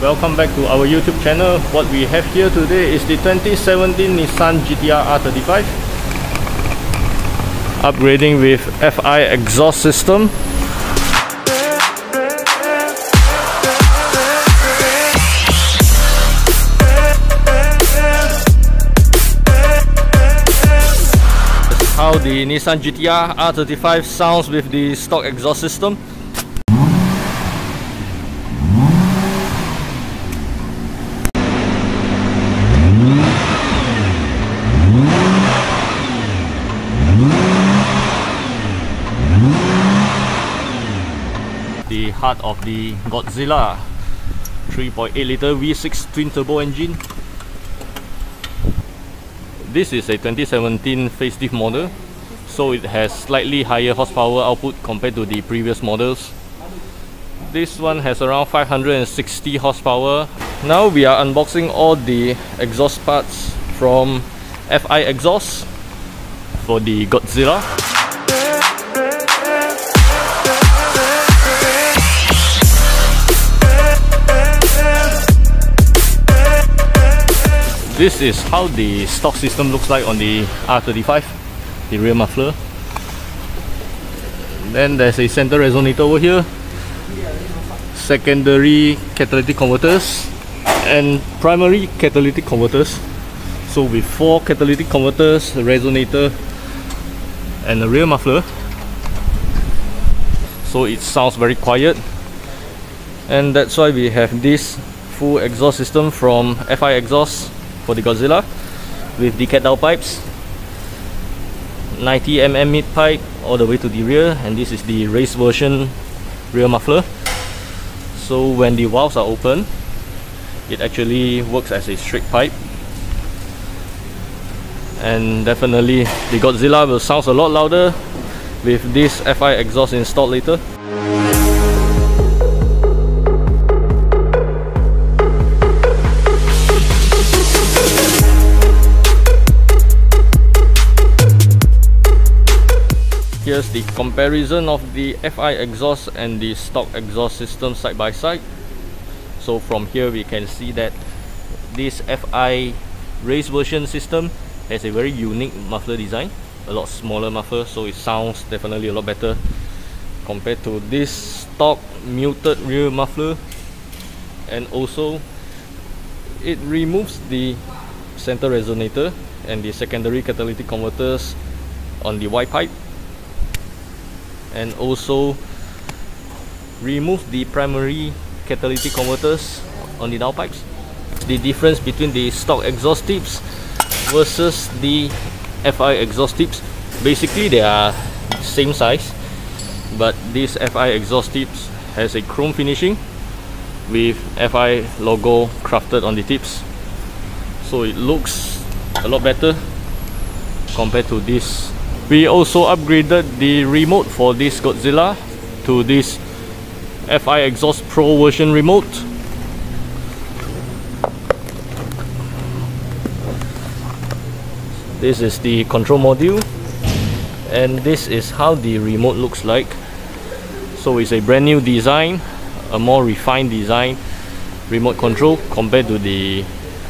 welcome back to our YouTube channel. What we have here today is the 2017 Nissan GTR R35 upgrading with FI exhaust system. How the Nissan GTR R35 sounds with the stock exhaust system heart of the Godzilla 3.8 litre V6 twin turbo engine. This is a 2017 facelift model, so it has slightly higher horsepower output compared to the previous models. This one has around 560 horsepower. Now we are unboxing all the exhaust parts from FI exhaust for the Godzilla. This is how the stock system looks like on the R35, the rear muffler. Then there's a center resonator over here, secondary catalytic converters, and primary catalytic converters. So with four catalytic converters, a resonator, and a rear muffler. So it sounds very quiet. And that's why we have this full exhaust system from FI Exhaust for the Godzilla with the cat pipes. 90mm mid pipe all the way to the rear and this is the race version rear muffler. So when the valves are open it actually works as a straight pipe. And definitely the Godzilla will sound a lot louder with this FI exhaust installed later the comparison of the FI exhaust and the stock exhaust system side by side. So from here we can see that this FI race version system has a very unique muffler design a lot smaller muffler so it sounds definitely a lot better compared to this stock muted rear muffler. And also it removes the center resonator and the secondary catalytic converters on the Y pipe and also remove the primary catalytic converters on the downpipes. The difference between the stock exhaust tips versus the FI exhaust tips, basically they are same size, but this FI exhaust tips has a chrome finishing with FI logo crafted on the tips. So it looks a lot better compared to this we also upgraded the remote for this Godzilla to this FI Exhaust Pro version remote. This is the control module and this is how the remote looks like. So it's a brand new design, a more refined design remote control compared to the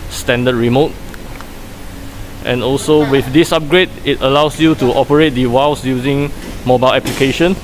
standard remote and also with this upgrade it allows you to operate the valves using mobile application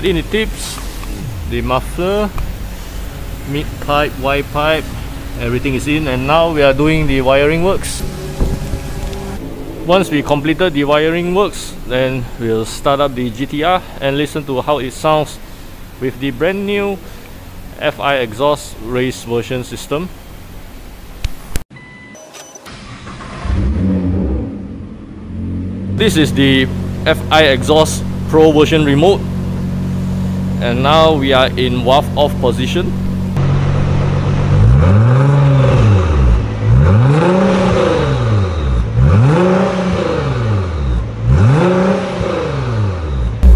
in the tips the muffler mid pipe Y pipe everything is in. And now we are doing the wiring works. Once we completed the wiring works then we'll start up the GTR and listen to how it sounds with the brand new FI exhaust race version system. This is the FI exhaust Pro version remote and now we are in valve off position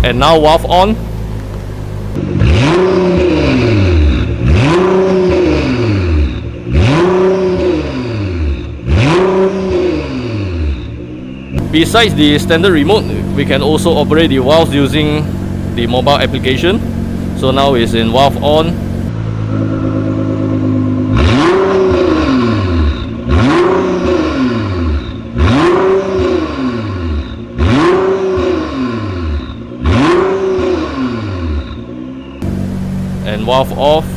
and now valve on Besides the standard remote, we can also operate the valves using the mobile application. So now it's in valve on. And valve off.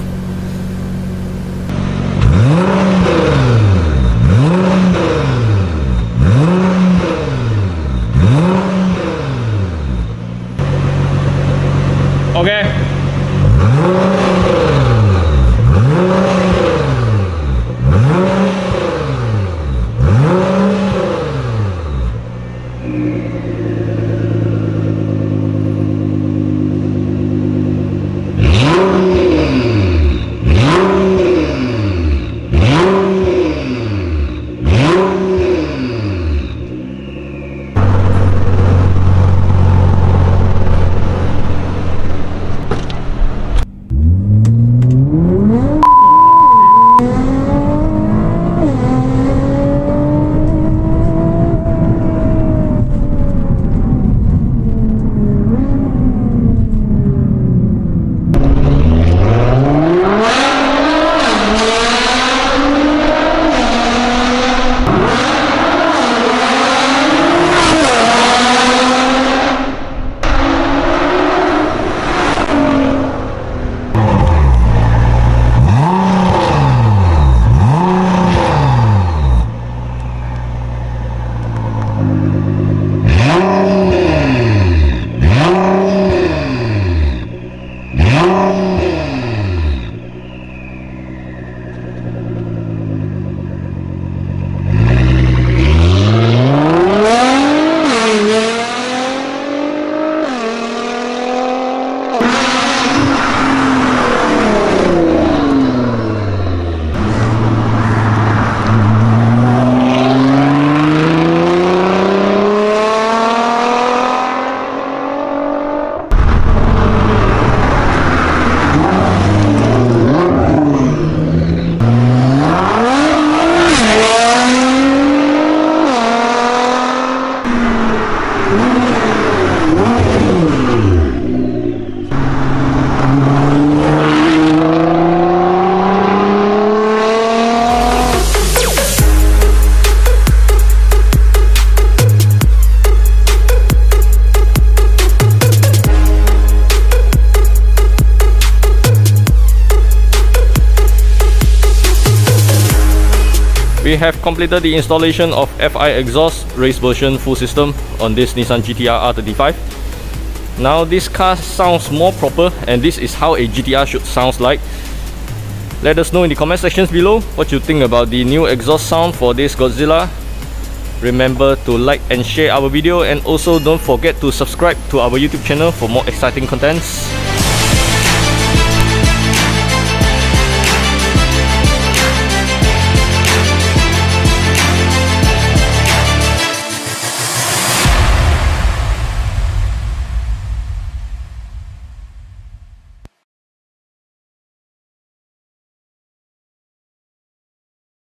Oh. We have completed the installation of FI exhaust race version full system on this Nissan GTR R35. Now this car sounds more proper and this is how a GTR should sound like. Let us know in the comment sections below what you think about the new exhaust sound for this Godzilla. Remember to like and share our video and also don't forget to subscribe to our YouTube channel for more exciting contents.